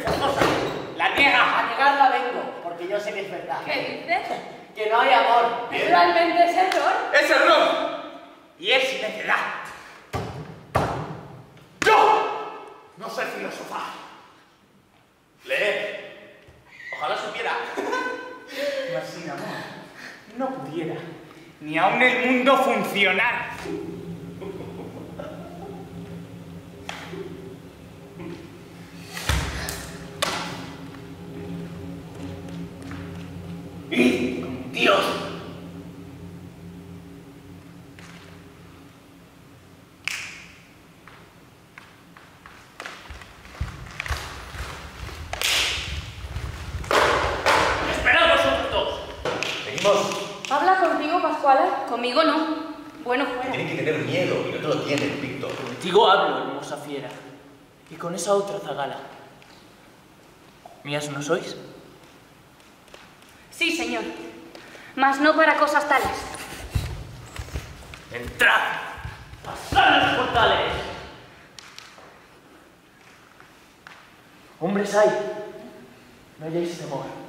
de La niegas. A negarla vengo, porque yo sé que es verdad. ¿Qué dices? Que no hay amor. ¿Es realmente es error? Es error. Y es necedad. ¡Yo! No sé filosofar. Leer. Ojalá supiera. Mas sin amor no pudiera ni aún el mundo funcionar. ¡Y con Dios! ¡Esperad vosotros dos! Venimos. ¿Habla contigo, Pascuala? Conmigo no. Bueno, fuera. Tiene que tener miedo y no te lo tiene, Víctor. Contigo hablo, hermosa fiera. Y con esa otra zagala. ¿Mías no sois? Sí, señor. Mas no para cosas tales. ¡Entrad! ¡Pasad los portales! Hombres hay. No hayáis temor.